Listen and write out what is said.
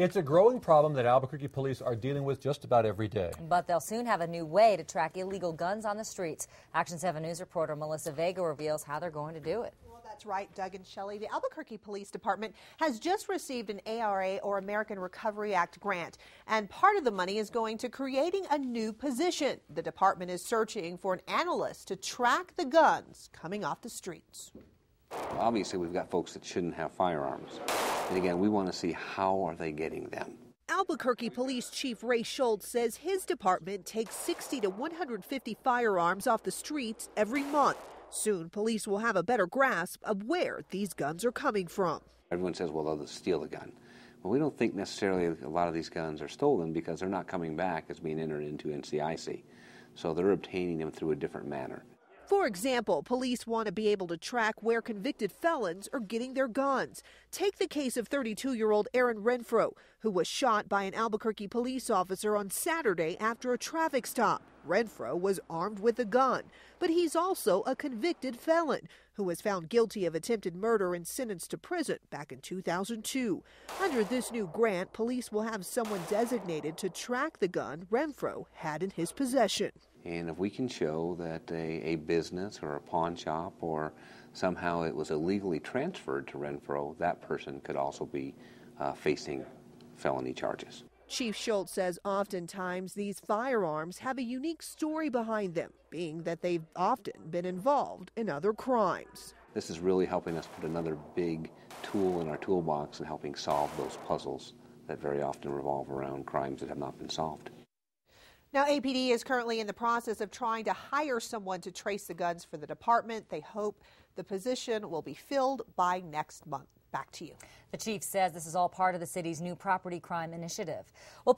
It's a growing problem that Albuquerque police are dealing with just about every day. But they'll soon have a new way to track illegal guns on the streets. Action 7 News reporter Melissa Vega reveals how they're going to do it. Well, that's right, Doug and Shelley. The Albuquerque Police Department has just received an ARA or American Recovery Act grant, and part of the money is going to creating a new position. The department is searching for an analyst to track the guns coming off the streets. Obviously, we've got folks that shouldn't have firearms. And again, we want to see how are they getting them. Albuquerque Police Chief Ray Schultz says his department takes 60 to 150 firearms off the streets every month. Soon, police will have a better grasp of where these guns are coming from. Everyone says, well, they'll steal the gun. Well, we don't think necessarily a lot of these guns are stolen because they're not coming back as being entered into NCIC. So they're obtaining them through a different manner. For example, police want to be able to track where convicted felons are getting their guns. Take the case of 32 year old Aaron Renfro, who was shot by an Albuquerque police officer on Saturday after a traffic stop. Renfro was armed with a gun, but he's also a convicted felon who was found guilty of attempted murder and sentenced to prison back in 2002. Under this new grant, police will have someone designated to track the gun Renfro had in his possession. And if we can show that a, a business or a pawn shop or somehow it was illegally transferred to Renfro, that person could also be uh, facing felony charges. Chief Schultz says oftentimes these firearms have a unique story behind them, being that they've often been involved in other crimes. This is really helping us put another big tool in our toolbox and helping solve those puzzles that very often revolve around crimes that have not been solved. Now, APD is currently in the process of trying to hire someone to trace the guns for the department. They hope the position will be filled by next month. Back to you. The chief says this is all part of the city's new property crime initiative. Well,